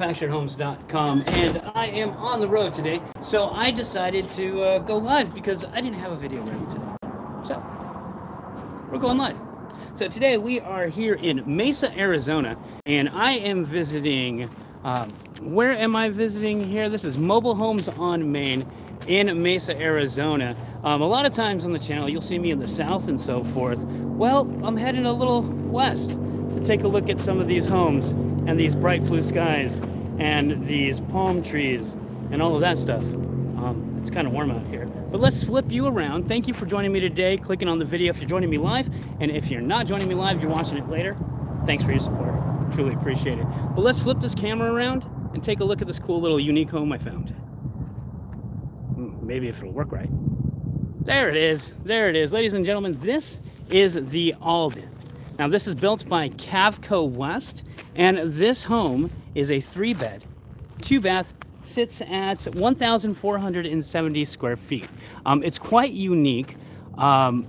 manufacturedhomes.com, and I am on the road today. So I decided to uh, go live because I didn't have a video ready today. So we're going live. So today we are here in Mesa, Arizona, and I am visiting. Um, where am I visiting here? This is Mobile Homes on Main in Mesa, Arizona. Um, a lot of times on the channel, you'll see me in the south and so forth. Well, I'm heading a little west to take a look at some of these homes and these bright blue skies and these palm trees and all of that stuff. Um, it's kind of warm out here. But let's flip you around. Thank you for joining me today, clicking on the video if you're joining me live. And if you're not joining me live, you're watching it later, thanks for your support. Truly appreciate it. But let's flip this camera around and take a look at this cool little unique home I found. Hmm, maybe if it'll work right. There it is. There it is. Ladies and gentlemen, this is the Alden. Now, this is built by Cavco West, and this home is a three bed, two bath, sits at 1,470 square feet. Um, it's quite unique um,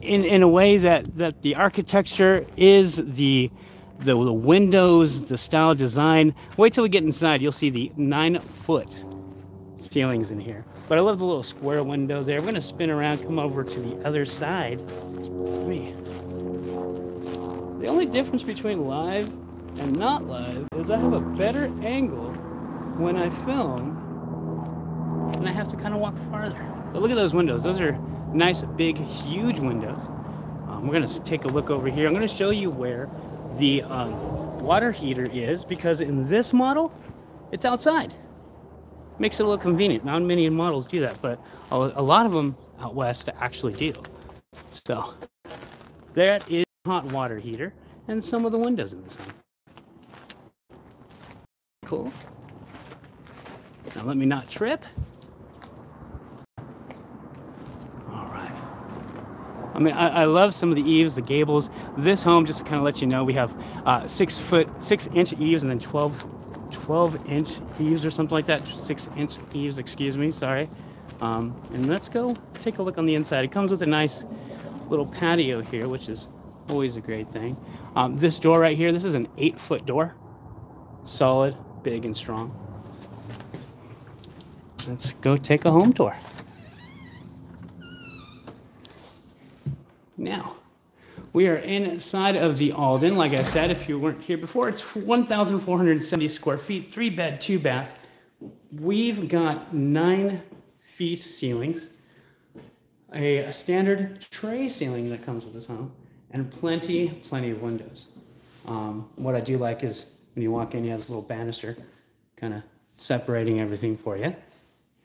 in, in a way that, that the architecture is the, the, the windows, the style design. Wait till we get inside, you'll see the nine foot ceilings in here. But I love the little square window there. We're gonna spin around, come over to the other side. The only difference between live and not live is I have a better angle when I film and I have to kind of walk farther. But look at those windows. Those are nice, big, huge windows. Um, we're gonna take a look over here. I'm gonna show you where the um, water heater is because in this model, it's outside. Makes it a little convenient. Not many models do that, but a, lot of them out west actually do. So that is hot water heater and some of the windows in this home. Cool. Now let me not trip. All right. I mean, I, I, love some of the eaves, the gables. This home, just to kind of let you know, we have uh, six foot, six inch eaves and then 12, 12 inch eaves or something like that. Six inch eaves, excuse me, sorry. Um, and let's go take a look on the inside. It comes with a nice little patio here, which is always a great thing. Um, this door right here, this is an eight foot door. Solid, big and strong. Let's go take a home tour. Now, we are inside of the Alden. Like I said, if you weren't here before, it's 1,470 square feet, three bed, two bath. We've got nine feet ceilings, a, a standard tray ceiling that comes with this home, and plenty, plenty of windows. Um, what I do like is when you walk in, you have this little banister kind of separating everything for you.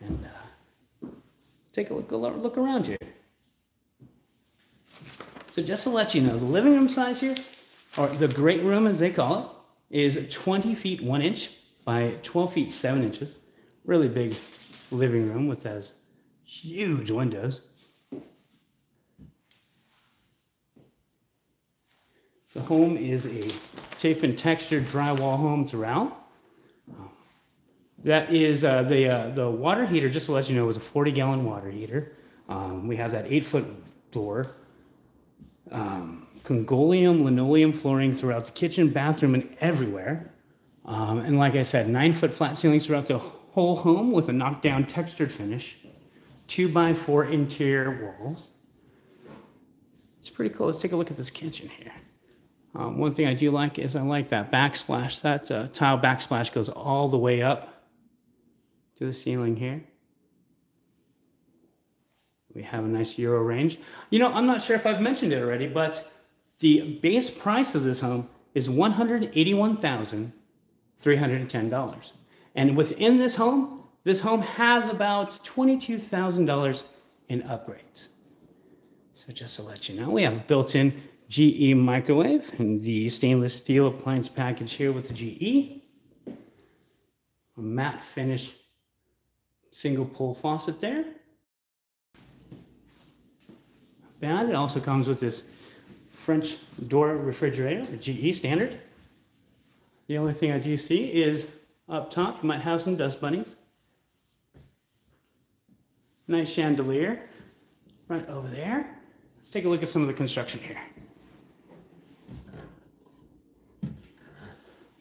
And uh, take a look, a look around here. So just to let you know, the living room size here, or the great room as they call it, is 20 feet 1 inch by 12 feet 7 inches. Really big living room with those huge windows. The home is a tape and texture drywall home throughout. That is uh, the, uh, the water heater, just to let you know, is a 40 gallon water heater. Um, we have that eight foot door. Um, Congoleum linoleum flooring throughout the kitchen, bathroom, and everywhere. Um, and like I said, nine foot flat ceilings throughout the whole home with a knockdown textured finish. Two by four interior walls. It's pretty cool. Let's take a look at this kitchen here. Um, one thing I do like is I like that backsplash. That uh, tile backsplash goes all the way up to the ceiling here. We have a nice Euro range. You know, I'm not sure if I've mentioned it already, but the base price of this home is $181,310. And within this home, this home has about $22,000 in upgrades. So just to let you know, we have a built-in GE microwave and the stainless steel appliance package here with the GE. A matte finish single pull faucet there. Bad. It also comes with this French door refrigerator, the GE standard. The only thing I do see is up top, you might have some dust bunnies. Nice chandelier right over there. Let's take a look at some of the construction here.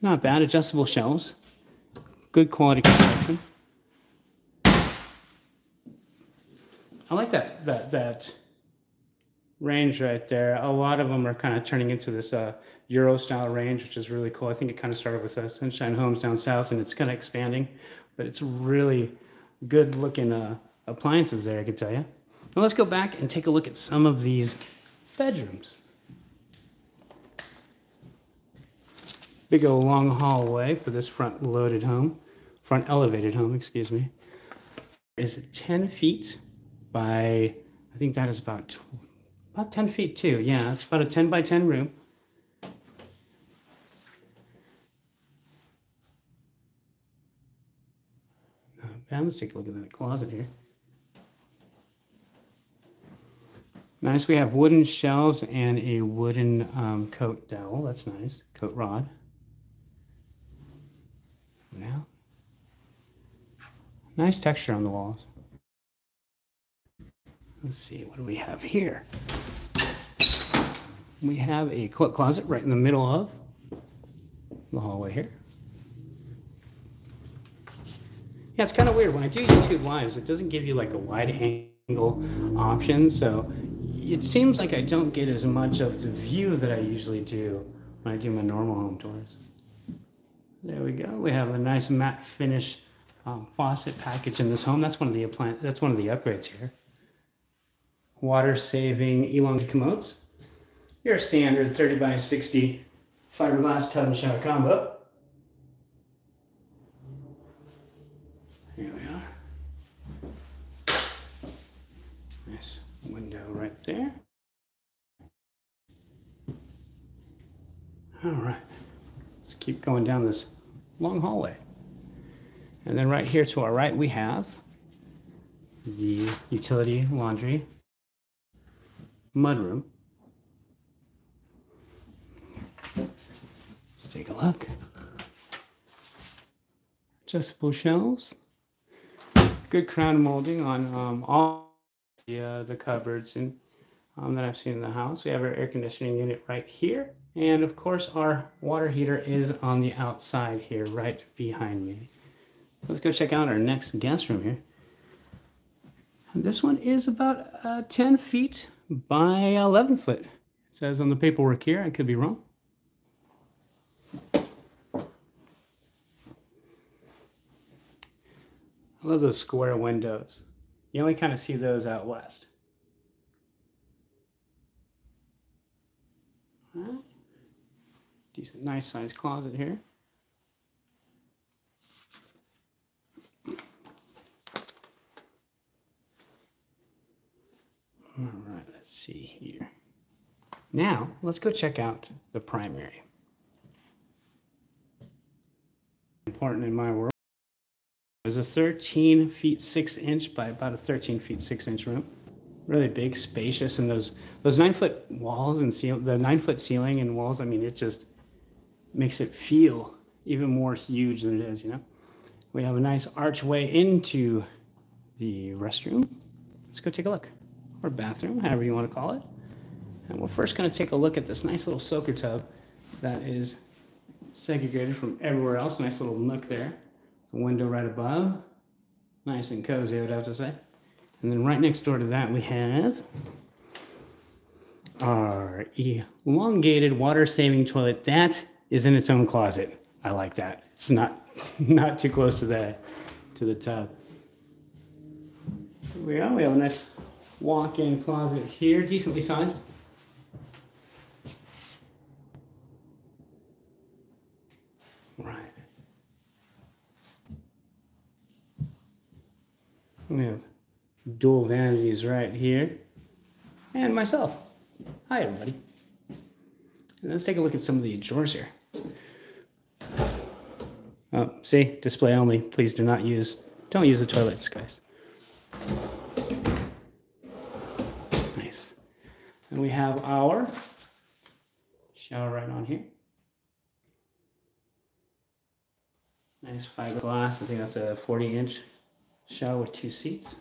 Not bad, adjustable shelves. good quality construction. I like that that that range right there. A lot of them are kind of turning into this uh, Euro style range, which is really cool. I think it kind of started with uh, Sunshine Homes down south, and it's kind of expanding, but it's really good looking uh, appliances there. I can tell you. Now let's go back and take a look at some of these bedrooms. Big old long hallway for this front loaded home, front elevated home, excuse me. Is 10 feet by, I think that is about, about 10 feet too. Yeah, it's about a 10 by 10 room. Now, Let's take a look at that closet here. Nice. We have wooden shelves and a wooden um, coat dowel. That's nice. Coat rod. Now, nice texture on the walls. Let's see, what do we have here? We have a closet right in the middle of the hallway here. Yeah, it's kind of weird. When I do YouTube Lives, it doesn't give you like a wide angle option. So it seems like I don't get as much of the view that I usually do when I do my normal home tours. There we go. We have a nice matte finish um, faucet package in this home. That's one of the appliance. That's one of the upgrades here. Water saving elongated commodes. Your standard 30 by 60 fiberglass tub and shower combo. Here we are. Nice window right there. All right. Let's keep going down this long hallway. And then right here to our right, we have the utility laundry mudroom. Let's take a look. Adjustable shelves. Good crown molding on um, all the, uh, the cupboards and um, that I've seen in the house. We have our air conditioning unit right here. And of course, our water heater is on the outside here, right behind me. Let's go check out our next guest room here. And this one is about uh, 10 feet by 11 foot. It says on the paperwork here, I could be wrong. I love those square windows. You only kind of see those out west. Decent, nice size closet here. All right, let's see here. Now, let's go check out the primary. Important in my world. There's a 13 feet 6 inch by about a 13 feet 6 inch room. Really big, spacious, and those those nine foot walls and ceil- the nine foot ceiling and walls. I mean, it just makes it feel even more huge than it is. You know, we have a nice archway into the restroom. Let's go take a look or bathroom, however you want to call it. And we're first going to take a look at this nice little soaker tub that is segregated from everywhere else. Nice little nook there. The window right above. Nice and cozy, I would have to say. And then right next door to that, we have our elongated water saving toilet. That is in its own closet. I like that. It's not not too close to the to the tub. Here we go. We have a nice walk-in closet here, decently sized. Right. We have dual vanities right here. And myself. Hi, everybody. Let's take a look at some of the drawers here. Oh, see, display only. Please do not use, don't use the toilets, guys. And we have our shower right on here. Nice fiberglass. I think that's a 40 inch shower with two seats.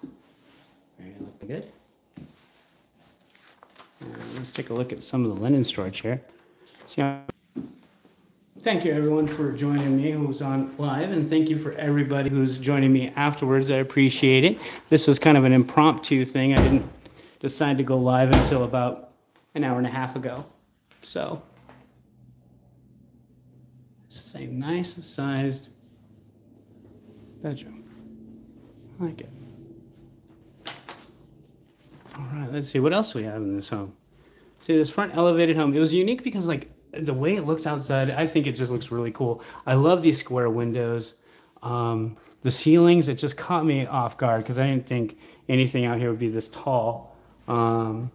Very looking good. And let's take a look at some of the linen storage here. See thank you everyone for joining me who's on live, and thank you for everybody who's joining me afterwards. I appreciate it. This was kind of an impromptu thing. I didn't decide to go live until about an hour and a half ago. So, this is a nice sized bedroom. I like it. All right, let's see what else we have in this home. See this front elevated home. It was unique because like the way it looks outside, I think it just looks really cool. I love these square windows. Um, the ceilings, it just caught me off guard because I didn't think anything out here would be this tall. Um,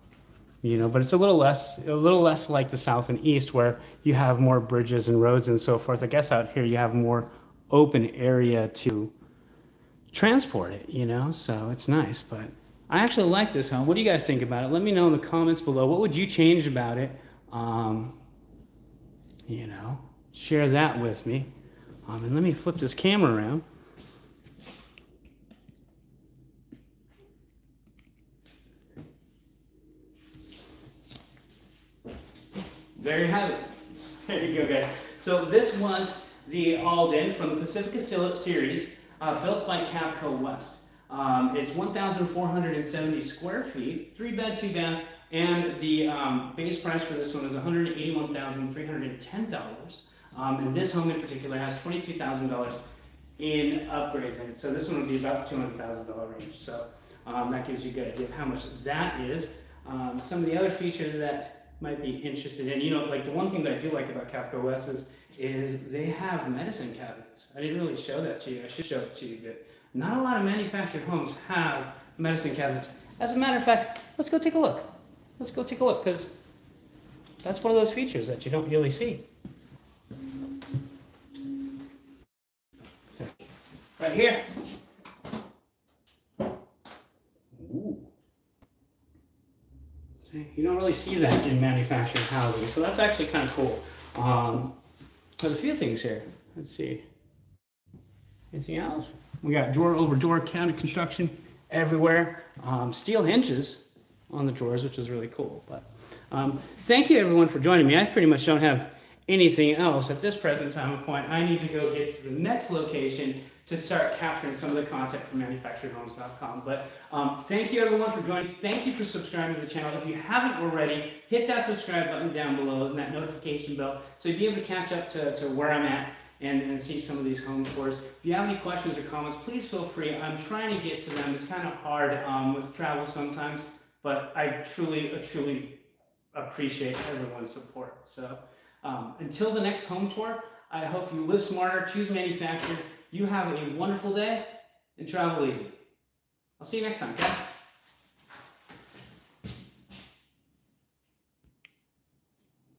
you know, but it's a little less, a little less like the south and east where you have more bridges and roads and so forth. I guess out here you have more open area to transport it, you know, so it's nice. But I actually like this home. What do you guys think about it? Let me know in the comments below. What would you change about it? Um, you know, share that with me. Um, and let me flip this camera around. There you have it. There you go, guys. So this was the Alden from the Pacifica series, uh, built by Cavco West. Um, it's 1,470 square feet, three bed, two bath, and the um, base price for this one is $181,310. Um, and this home in particular has $22,000 in upgrades in it. So this one would be about the $200,000 range. So um, that gives you a good idea of how much that is. Um, some of the other features that might be interested in, you know, like the one thing that I do like about Cavco West is, is they have medicine cabinets. I didn't really show that to you. I should show it to you, but not a lot of manufactured homes have medicine cabinets. As a matter of fact, let's go take a look. Let's go take a look because that's one of those features that you don't really see. Right here. You don't really see that in manufactured housing, so that's actually kind of cool. Um, there's a few things here. Let's see. Anything else? We got drawer over door counter construction everywhere. Um, steel hinges on the drawers, which is really cool. But um, thank you everyone for joining me. I pretty much don't have anything else at this present time point. I need to go get to the next location to start capturing some of the content from manufacturedhomes.com. But um, thank you everyone for joining. Thank you for subscribing to the channel. If you haven't already, hit that subscribe button down below and that notification bell so you'll be able to catch up to, to where I'm at and, and see some of these home tours. If you have any questions or comments, please feel free. I'm trying to get to them. It's kind of hard um, with travel sometimes but I truly, uh, truly appreciate everyone's support. So um, until the next home tour, I hope you live smarter, choose manufactured. You have a wonderful day and travel easy. I'll see you next time, guys.